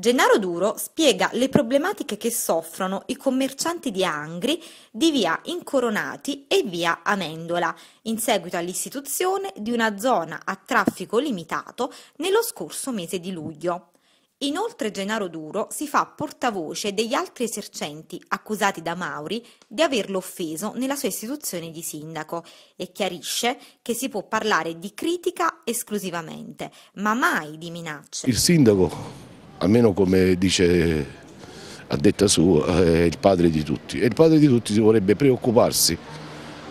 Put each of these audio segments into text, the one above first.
Gennaro Duro spiega le problematiche che soffrono i commercianti di Angri di via Incoronati e via Amendola in seguito all'istituzione di una zona a traffico limitato nello scorso mese di luglio. Inoltre Gennaro Duro si fa portavoce degli altri esercenti accusati da Mauri di averlo offeso nella sua istituzione di sindaco e chiarisce che si può parlare di critica esclusivamente, ma mai di minacce. Il sindaco almeno come dice a detta sua, è il padre di tutti. E il padre di tutti dovrebbe preoccuparsi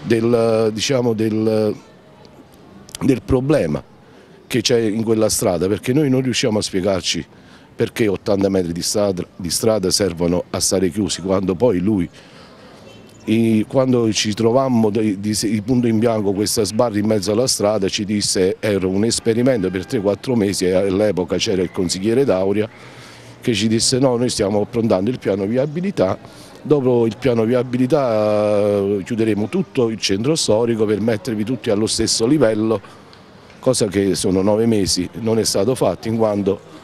del, diciamo, del, del problema che c'è in quella strada, perché noi non riusciamo a spiegarci perché 80 metri di strada, di strada servono a stare chiusi, quando poi lui quando ci trovammo di, di, di, punto in bianco questa sbarra in mezzo alla strada ci disse era un esperimento per 3-4 mesi e all'epoca c'era il consigliere Dauria che ci disse no noi stiamo approntando il piano viabilità dopo il piano viabilità eh, chiuderemo tutto il centro storico per mettervi tutti allo stesso livello cosa che sono nove mesi non è stato fatto in quanto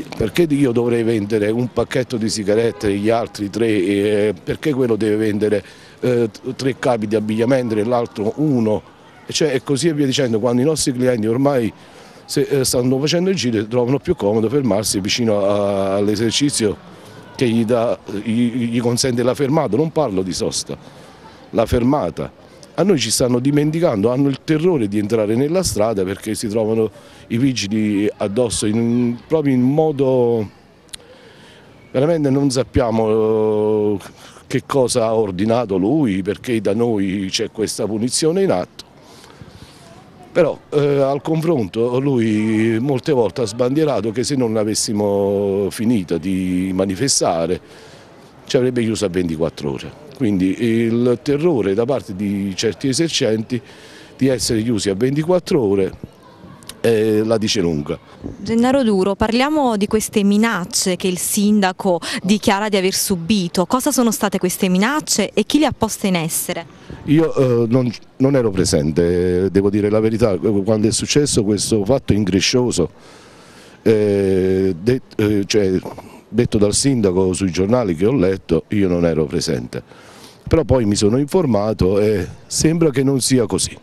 perché io dovrei vendere un pacchetto di sigarette e gli altri tre, eh, perché quello deve vendere eh, tre capi di abbigliamento e l'altro uno, cioè, e così via dicendo, quando i nostri clienti ormai se, eh, stanno facendo il giro trovano più comodo fermarsi vicino all'esercizio che gli, dà, gli, gli consente la fermata, non parlo di sosta, la fermata a noi ci stanno dimenticando, hanno il terrore di entrare nella strada perché si trovano i vigili addosso in, proprio in modo... veramente non sappiamo eh, che cosa ha ordinato lui, perché da noi c'è questa punizione in atto. Però eh, al confronto lui molte volte ha sbandierato che se non avessimo finito di manifestare ci avrebbe chiuso a 24 ore. Quindi il terrore da parte di certi esercenti di essere chiusi a 24 ore eh, la dice lunga. Gennaro Duro, parliamo di queste minacce che il sindaco dichiara di aver subito. Cosa sono state queste minacce e chi le ha poste in essere? Io eh, non, non, ero presente, devo dire la verità, quando è successo questo fatto increscioso, eh, eh cioè, detto dal sindaco sui giornali che ho letto, io non ero presente. Però poi mi sono informato e sembra che non sia così.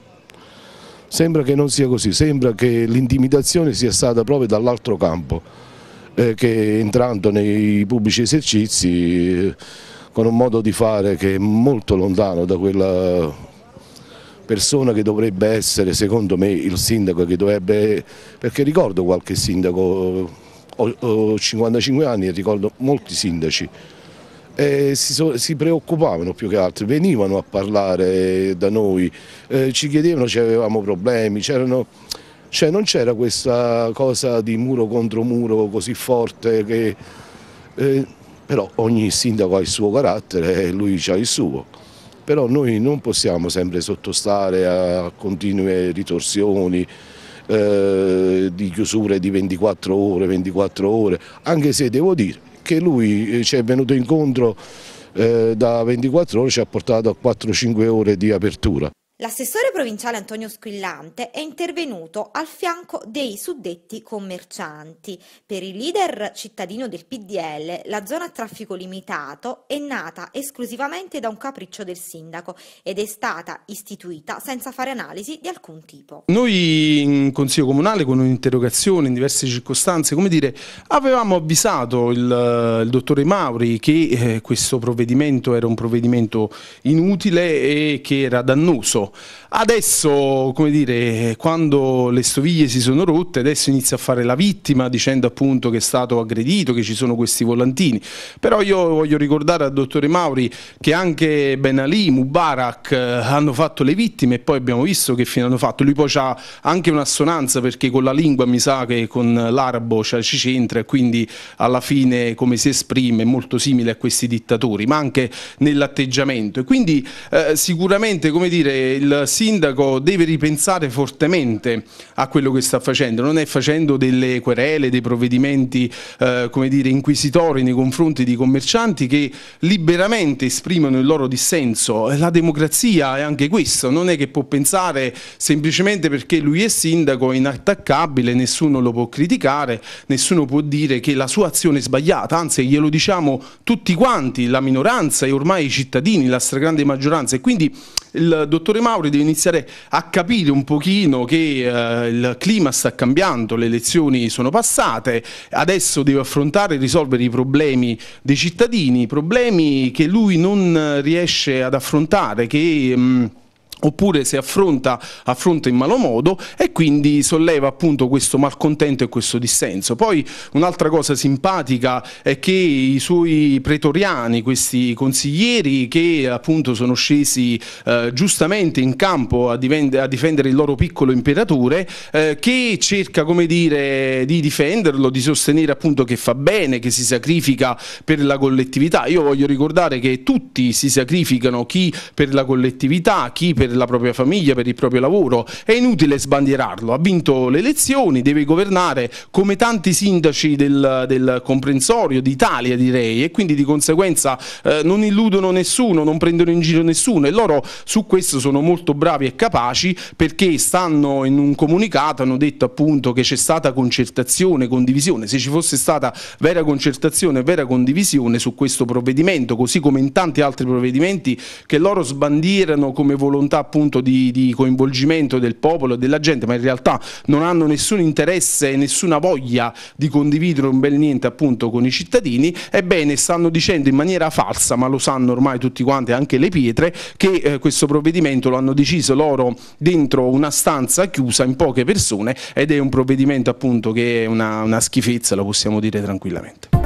Sembra che non sia così, sembra che l'intimidazione sia stata proprio dall'altro campo, eh, che entrando nei pubblici esercizi eh, con un modo di fare che è molto lontano da quella persona che dovrebbe essere secondo me il sindaco che dovrebbe, perché ricordo qualche sindaco ho, ho 55 anni e ricordo molti sindaci eh, si, so, si, preoccupavano più che altro, venivano a parlare da noi, eh, ci chiedevano se avevamo problemi, cioè non c'era questa cosa di muro contro muro così forte che, eh, però ogni sindaco ha il suo carattere e lui ha il suo. Però noi non possiamo sempre sottostare a continue ritorsioni, eh, di chiusure di 24 ore, 24 ore, anche se devo dire che lui eh, ci è venuto incontro eh, da 24 ore, ci ha portato a 4-5 ore di apertura. L'assessore provinciale Antonio Squillante è intervenuto al fianco dei suddetti commercianti. Per il leader cittadino del PDL, la zona a traffico limitato è nata esclusivamente da un capriccio del sindaco ed è stata istituita senza fare analisi di alcun tipo. Noi in Consiglio Comunale con un'interrogazione in diverse circostanze, come dire, avevamo avvisato il, il dottore Mauri che eh, questo provvedimento era un provvedimento inutile e che era dannoso Adesso, come dire, quando le stoviglie si sono rotte, adesso inizia a fare la vittima dicendo appunto che è stato aggredito, che ci sono questi volantini. Però io voglio ricordare al dottore Mauri che anche Ben Ali, Mubarak eh, hanno fatto le vittime e poi abbiamo visto che fine hanno fatto. Lui poi ha anche un'assonanza perché con la lingua mi sa che con l'arabo cioè, ci c'entra e quindi alla fine come si esprime è molto simile a questi dittatori, ma anche nell'atteggiamento. E quindi eh, sicuramente, come dire, il sindaco deve ripensare fortemente a quello che sta facendo, non è facendo delle querele, dei provvedimenti eh, come dire, inquisitori nei confronti di commercianti che liberamente esprimono il loro dissenso. La democrazia è anche questo, non è che può pensare semplicemente perché lui è sindaco, è inattaccabile, nessuno lo può criticare, nessuno può dire che la sua azione è sbagliata, anzi glielo diciamo tutti quanti, la minoranza e ormai i cittadini, la stragrande maggioranza. E quindi il dottore Mauri deve iniziare a capire un pochino che eh, il clima sta cambiando, le elezioni sono passate, adesso deve affrontare e risolvere i problemi dei cittadini, problemi che lui non riesce ad affrontare, che... Mh, mm, oppure se affronta, affronta in malo modo e quindi solleva appunto questo malcontento e questo dissenso. Poi un'altra cosa simpatica è che i suoi pretoriani, questi consiglieri che appunto sono scesi eh, giustamente in campo a, a, difendere il loro piccolo imperatore, eh, che cerca come dire di difenderlo, di sostenere appunto che fa bene, che si sacrifica per la collettività. Io voglio ricordare che tutti si sacrificano, chi per la collettività, chi per per la propria famiglia, per il proprio lavoro. È inutile sbandierarlo, ha vinto le elezioni, deve governare come tanti sindaci del, del comprensorio d'Italia direi. E quindi di conseguenza eh, non illudono nessuno, non prendono in giro nessuno. E loro su questo sono molto bravi e capaci perché stanno in un comunicato, hanno detto appunto che c'è stata concertazione, condivisione, se ci fosse stata vera concertazione vera condivisione su questo provvedimento, così come in tanti altri provvedimenti che loro sbandierano come volontà appunto di, di coinvolgimento del popolo e della gente, ma in realtà non hanno nessun interesse e nessuna voglia di condividere un bel niente appunto con i cittadini, ebbene stanno dicendo in maniera falsa, ma lo sanno ormai tutti quanti, anche le pietre, che eh, questo provvedimento lo hanno deciso loro dentro una stanza chiusa in poche persone ed è un provvedimento appunto che è una, una schifezza, lo possiamo dire tranquillamente.